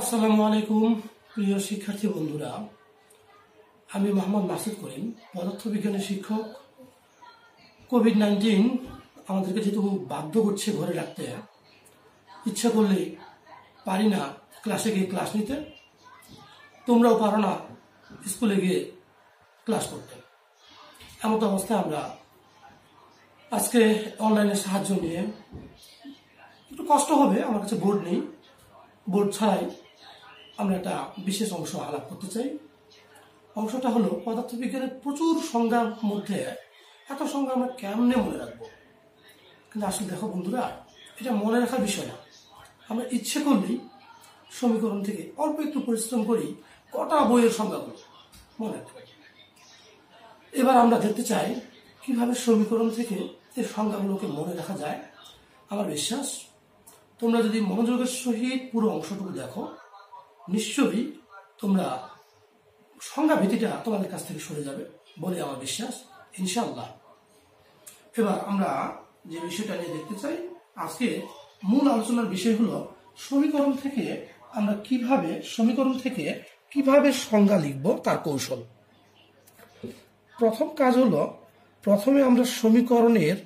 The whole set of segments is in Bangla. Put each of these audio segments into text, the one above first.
আসসালামু আলাইকুম, প্রিয় শিক্ষার্থী বন্ধুরা। আমি মোহাম্মদ মাসুদ করিম, পদার্থবিজ্ঞানের শিক্ষক। কোভিড নাইন্টিন আমাদেরকে যেহেতু বাধ্য করছে ঘরে রাখতে, ইচ্ছা করলে পারি না ক্লাসে গিয়ে ক্লাস নিতে, তোমরাও পারো না স্কুলে গিয়ে ক্লাস করতে। এমন তো অবস্থায় আমরা আজকে অনলাইনে সাহায্য নিয়ে, একটু কষ্ট হবে, আমার কাছে বোর্ড নেই। বোর্ড ছাড়াই আমরা একটা বিশেষ অংশ আলাপ করতে চাই। অংশটা হলো পদার্থবিজ্ঞানের প্রচুর সংজ্ঞার মধ্যে এত সংজ্ঞা আমরা কেমনে মনে রাখব? কিন্তু আসলে দেখো বন্ধুরা, এটা মনে রাখার বিষয় না। আমরা ইচ্ছে করলেই সমীকরণ থেকে অল্প একটু পরিশ্রম করি কটা বইয়ের সংজ্ঞাগুলো মনে রাখতে পারি। এবার আমরা দেখতে চাই, কীভাবে সমীকরণ থেকে এই সংজ্ঞাগুলোকে মনে রাখা যায়। আমার বিশ্বাস, তোমরা যদি মনোযোগের সহিত পুরো অংশটুকু দেখো নিশ্চয়ই তোমরা সংজ্ঞা ভীতিটা তোমাদের কাছ থেকে সরে যাবে বলে আমার বিশ্বাস ইনশাল্লাহ এবার আমরা যে বিষয়টা নিয়ে দেখতে চাই, আজকে মূল আলোচনার বিষয় হলো সমীকরণ থেকে আমরা কীভাবে, সমীকরণ থেকে কীভাবে সংজ্ঞা লিখব তার কৌশল। প্রথম কাজ হলো প্রথমে আমরা সমীকরণের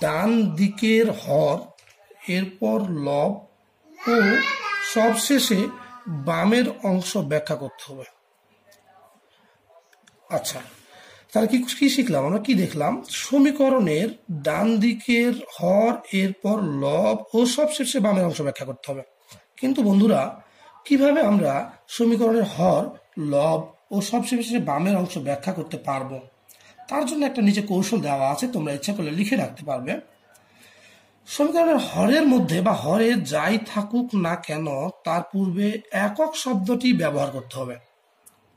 ডান দিকের হর, এরপর লব ও সবশেষে বামের অংশ ব্যাখ্যা করতে হবে। আচ্ছা তাহলে কি কি শিখলাম? আমরা কি দেখলাম? সমীকরণের ডান দিকের হর, এরপর লব ও সব সবশেষে বামের অংশ ব্যাখ্যা করতে হবে। কিন্তু বন্ধুরা, কীভাবে আমরা সমীকরণের হর, লব ও সব সবশেষে বামের অংশ ব্যাখ্যা করতে পারব? তার জন্য একটা নিচে কৌশল দেওয়া আছে, তোমরা ইচ্ছা করলে লিখে রাখতে পারবে। সমীকরণের হরের মধ্যে বা হরে যাই থাকুক না কেন, তার পূর্বে একক শব্দটি ব্যবহার করতে হবে।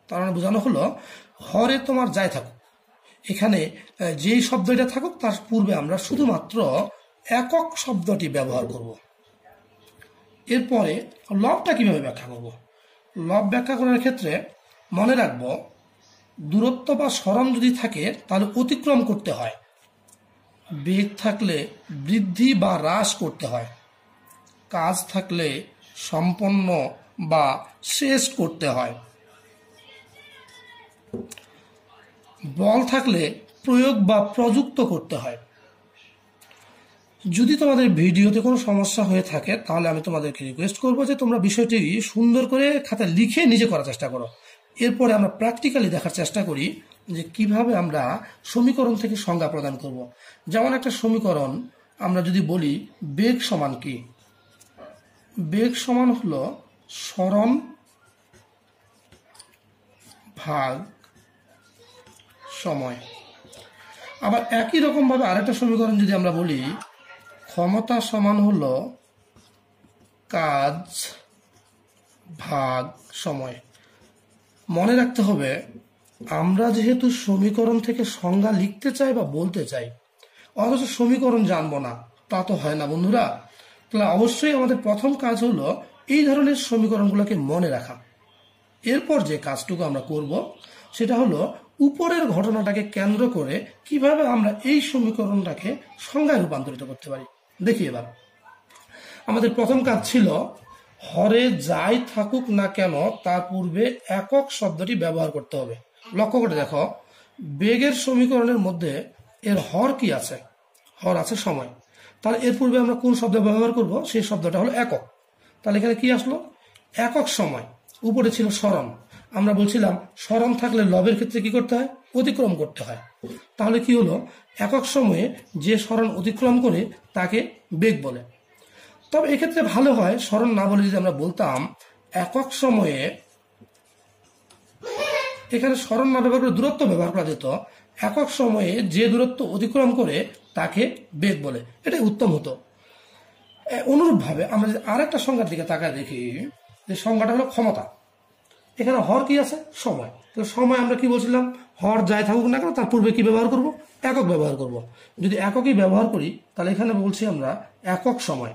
তার মানে বোঝানো হলো, হরে তোমার যাই থাকুক। এখানে যেই শব্দটা থাকুক, তার পূর্বে আমরা শুধুমাত্র একক শব্দটি ব্যবহার করব। এরপরে লবটা কীভাবে ব্যাখ্যা করব? লব ব্যাখ্যা করার ক্ষেত্রে মনে রাখব, দূরত্ব বা স্মরণ যদি থাকে, তাহলে অতিক্রম করতে হয়। বেগ থাকলে বৃদ্ধি বা হ্রাস করতে হয়। কাজ থাকলে সম্পন্ন বা শেষ করতে হয়। বল থাকলে প্রয়োগ বা প্রযুক্ত করতে হয়। যদি তোমাদের ভিডিওতে কোনো সমস্যা হয়ে থাকে, তাহলে আমি তোমাদেরকে রিকোয়েস্ট করব যে তোমরা বিষয়টি সুন্দর করে খাতা লিখে নিজে করার চেষ্টা করো। এরপরে আমরা প্র্যাকটিক্যালি দেখার চেষ্টা করি যে কীভাবে আমরা সমীকরণ থেকে সংজ্ঞা প্রদান করব। যেমন একটা সমীকরণ আমরা যদি বলি, বেগ সমান কি? বেগ সমান হল স্মরণ ভাগ সময়। আবার একই রকমভাবে আরেকটা সমীকরণ যদি আমরা বলি, ক্ষমতা সমান হল কাজ ভাগ সময়। মনে রাখতে হবে, আমরা যেহেতু সমীকরণ থেকে সংজ্ঞা লিখতে চাই বা বলতে চাই, অথচ সমীকরণ জানব না, তা তো হয় না বন্ধুরা। তাহলে অবশ্যই আমাদের প্রথম কাজ হলো এই ধরনের সমীকরণগুলোকে মনে রাখা। এরপর যে কাজটুকু আমরা করব, সেটা হলো উপরের ঘটনাটাকে কেন্দ্র করে কীভাবে আমরা এই সমীকরণটাকে সংজ্ঞায় রূপান্তরিত করতে পারি। দেখি এবার। আমাদের প্রথম কাজ ছিল হরে যাই থাকুক না কেন, তার পূর্বে একক শব্দটি ব্যবহার করতে হবে। লক্ষ্য করে দেখো, বেগের সমীকরণের মধ্যে এর হর কি আছে? হর আছে সময়। তাহলে এর পূর্বে আমরা কোন শব্দ ব্যবহার করব? সেই শব্দটা হলো একক। তাহলে এখানে কি আসলো? একক সময়। উপরে ছিল স্মরণ। আমরা বলছিলাম, স্মরণ থাকলে লবের ক্ষেত্রে কি করতে হয়? অতিক্রম করতে হয়। তাহলে কি হলো? একক সময়ে যে স্মরণ অতিক্রম করে তাকে বেগ বলে। তবে এক্ষেত্রে ভালো হয়, স্মরণ না বলে যদি আমরা বলতাম, একক সময়ে এখানে স্মরণ না ব্যবহার করে দূরত্ব ব্যবহার করা যেত। একক সময়ে যে দূরত্ব অতিক্রম করে তাকে বেগ বলে। এটাই উত্তম হতো। অনুরূপভাবে আমরা যদি আর একটা সংজ্ঞার দিকে তাকায় দেখি, যে সংজ্ঞাটা হলো ক্ষমতা। এখানে হর কি আছে? সময়। তো সময় আমরা কি বলছিলাম? হর যাই থাকুক না কেন, তার পূর্বে কি ব্যবহার করব? একক ব্যবহার করব। যদি এককই ব্যবহার করি, তাহলে এখানে বলছি আমরা একক সময়।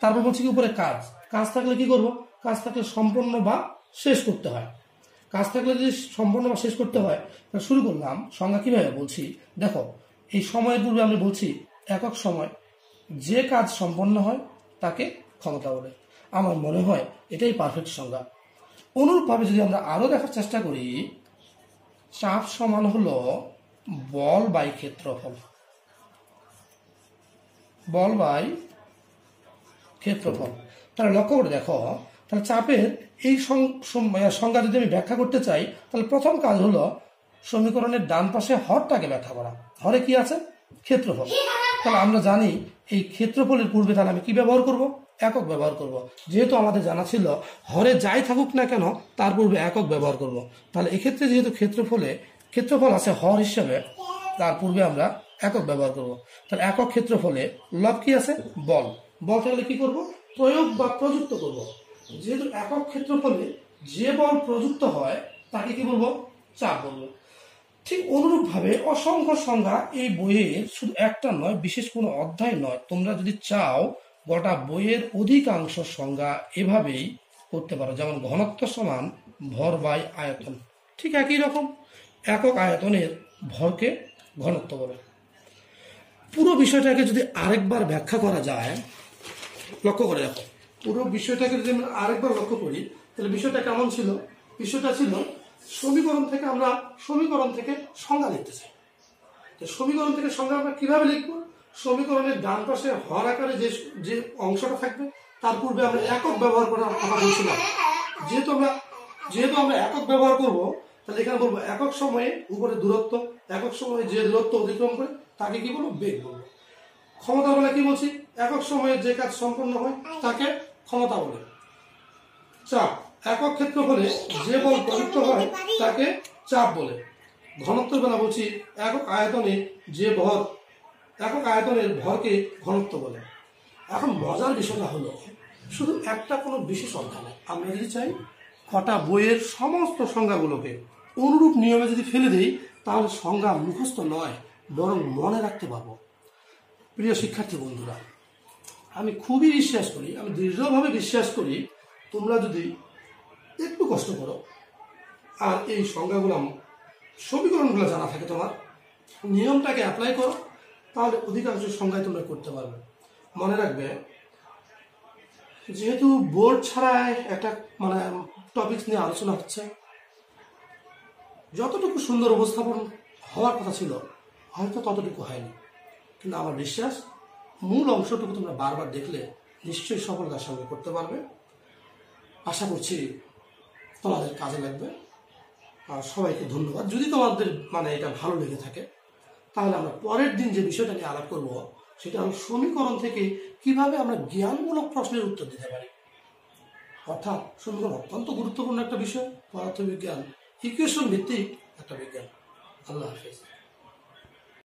তারপর বলছি কি, উপরে কাজ। কাজ থাকলে কি করব? কাজ থাকলে সম্পন্ন বা শেষ করতে হয়। কাজ থাকলে যদি সম্পন্ন বা শেষ করতে হয় তাহলে শুরু করলাম। সংজ্ঞা কীভাবে বলছি? দেখো, এই সময়ের পূর্বে আমি বলছি, একক সময়। যে কাজ সম্পন্ন হয়, তাকে ক্ষমতা বলে। আমার মনে হয় এটাই পারফেক্ট সংজ্ঞা। অনুরূপভাবে যদি আমরা আরও দেখার চেষ্টা করি, চাপ সমান হলো বল বাই ক্ষেত্রফল। বল বাই ক্ষেত্রফল। তাহলে লক্ষ্য করে দেখো, তাহলে চাপের এই সংজ্ঞা যদি আমি ব্যাখ্যা করতে চাই, তাহলে প্রথম কাজ হলো সমীকরণের ডান পাশে হরটাকে ব্যাখ্যা করা। হরে কি আছে? ক্ষেত্রফল। তাহলে আমরা জানি এই ক্ষেত্রফলের পূর্বে তাহলে আমি কি ব্যবহার করব? একক ব্যবহার করব। যেহেতু আমাদের জানা ছিল হরে যাই থাকুক না কেন, তার পূর্বে একক ব্যবহার করব। তাহলে এক্ষেত্রে যেহেতু ক্ষেত্রফলে, ক্ষেত্রফল আছে হর হিসেবে, তার পূর্বে আমরা একক ব্যবহার করব। তাহলে একক ক্ষেত্রফলে লব কি আছে? বল। বল থাকলে কি করব? প্রয়োগ বা প্রযুক্ত করব। যেহেতু একক ক্ষেত্রফলে যে বল প্রযুক্ত হয়, তাকে কি বলব? চাপ বলব। ঠিক অনুরূপভাবে অসংখ্য সংজ্ঞা এই বইয়ের শুধু একটা নয়, বিশেষ কোনো অধ্যায় নয়। তোমরা যদি চাও, গোটা বইয়ের অধিকাংশ সংজ্ঞা এভাবেই করতে পারো। যেমন ঘনত্ব সমান ভর বাই আয়তন। ঠিক একই রকম একক আয়তনের ভরকে ঘনত্ব বলে। পুরো বিষয়টাকে যদি আরেকবার ব্যাখ্যা করা যায় লক্ষ্য করে দেখো। পুরো বিষয়টাকে যদি আমরা আরেকবার লক্ষ্য করি, তাহলে বিষয়টা কেমন ছিল? বিষয়টা ছিল সমীকরণ থেকে আমরা সমীকরণ থেকে সংজ্ঞা লিখতে চাই। তো সমীকরণ থেকে সংজ্ঞা আমরা কীভাবে লিখব? সমীকরণের ডান পাশে হর আকারে যে যে অংশটা থাকবে, তার পূর্বে আমরা একক ব্যবহার করার কথা বলছিলাম। যেহেতু আমরা যেহেতু আমরা একক ব্যবহার করব, তাহলে এখানে বলব একক সময়ে উপরে দূরত্ব, একক সময়ে যে দূরত্ব অতিক্রম করে, তাকে কি বলব? বেগ বলব। ক্ষমতা বলে কি বলছি? একক সময়ে যে কাজ সম্পন্ন হয় তাকে ক্ষমতা বলে। চাপ একক ক্ষেত্র হলে যে বল প্রযুক্ত হয় তাকে চাপ বলে। ঘনত্ব বেলা বলছি একক আয়তনে যে ভর একক আয়তনের ভরকে ঘনত্ব বলে। এখন মজার বিষয়টা হলো শুধু একটা কোনো বিশেষ অধ্যায় নয়। আমরা যদি চাই কটা বইয়ের সমস্ত সংজ্ঞাগুলোকে অনুরূপ নিয়মে যদি ফেলে দিই তাহলে সংজ্ঞা মুখস্থ নয় বরং মনে রাখতে পারব। প্রিয় শিক্ষার্থী বন্ধুরা আমি খুবই বিশ্বাস করি, আমি দৃঢ়ভাবে বিশ্বাস করি, তোমরা যদি একটু কষ্ট করো, আর এই সংজ্ঞাগুলো সমীকরণগুলো জানা থাকে তোমার, নিয়মটাকে অ্যাপ্লাই করো, তাহলে অধিকাংশ সংজ্ঞায় তোমরা করতে পারবে। মনে রাখবে, যেহেতু বোর্ড ছাড়াই একটা মানে টপিক নিয়ে আলোচনা হচ্ছে, যতটুকু সুন্দর উপস্থাপন হওয়ার কথা ছিল, হয়তো ততটুকু হয়নি। কিন্তু আমার বিশ্বাস মূল অংশটুকু তোমরা বারবার দেখলে নিশ্চয়ই সফলতার সঙ্গে করতে পারবে। আশা করছি তোমাদের কাজে লাগবে। আর সবাইকে ধন্যবাদ। যদি তোমাদের মানে এটা ভালো লেগে থাকে, তাহলে আমরা পরের দিন যে বিষয়টা নিয়ে আলাপ করব, সেটা হলো সমীকরণ থেকে কীভাবে আমরা জ্ঞানমূলক প্রশ্নের উত্তর দিতে পারি। অর্থাৎ সমীকরণ অত্যন্ত গুরুত্বপূর্ণ একটা বিষয়, পদার্থবিজ্ঞান ইকুয়েশন ভিত্তিক একটা বিজ্ঞান। আল্লাহ হাফেজ।